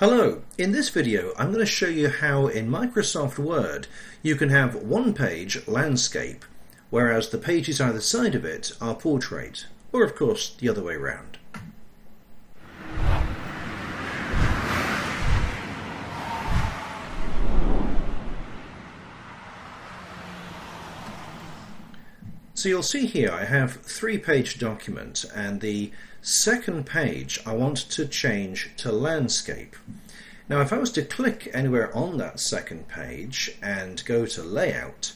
Hello, in this video I'm going to show you how in Microsoft Word you can have one page landscape whereas the pages either side of it are portrait or of course the other way around. So you'll see here I have three page document and the second page I want to change to landscape. Now if I was to click anywhere on that second page and go to layout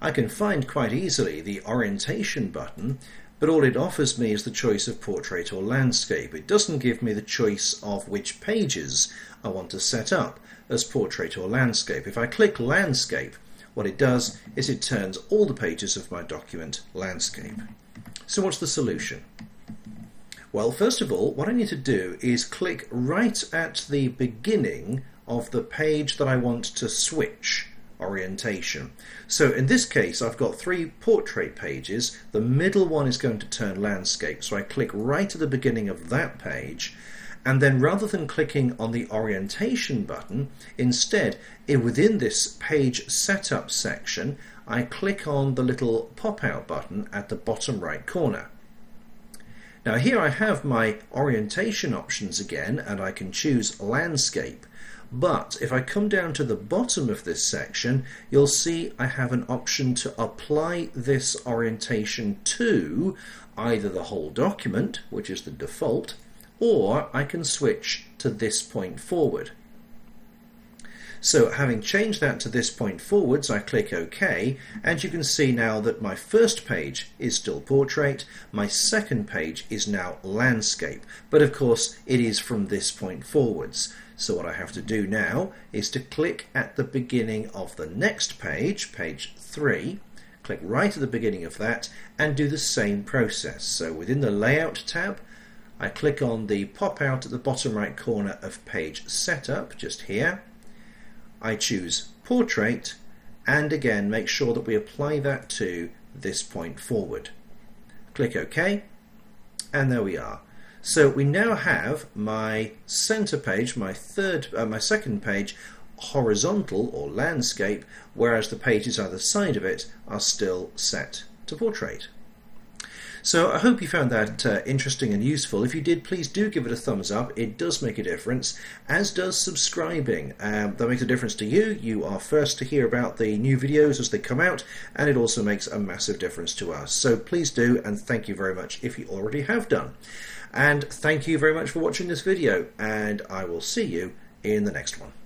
I can find quite easily the orientation button but all it offers me is the choice of portrait or landscape. It doesn't give me the choice of which pages I want to set up as portrait or landscape. If I click landscape what it does is it turns all the pages of my document landscape. So what's the solution? Well, first of all, what I need to do is click right at the beginning of the page that I want to switch orientation. So in this case, I've got three portrait pages. The middle one is going to turn landscape. So I click right at the beginning of that page and then rather than clicking on the orientation button, instead, within this page setup section, I click on the little pop-out button at the bottom right corner. Now here I have my orientation options again and I can choose landscape but if I come down to the bottom of this section you'll see I have an option to apply this orientation to either the whole document which is the default or I can switch to this point forward. So having changed that to this point forwards, I click OK, and you can see now that my first page is still portrait, my second page is now landscape, but of course it is from this point forwards. So what I have to do now is to click at the beginning of the next page, page 3, click right at the beginning of that and do the same process. So within the Layout tab, I click on the pop out at the bottom right corner of page setup just here. I choose portrait and again make sure that we apply that to this point forward. Click OK and there we are. So we now have my center page my third uh, my second page horizontal or landscape whereas the pages either side of it are still set to portrait so I hope you found that uh, interesting and useful. If you did, please do give it a thumbs up. It does make a difference, as does subscribing. Um, that makes a difference to you. You are first to hear about the new videos as they come out, and it also makes a massive difference to us. So please do, and thank you very much if you already have done. And thank you very much for watching this video, and I will see you in the next one.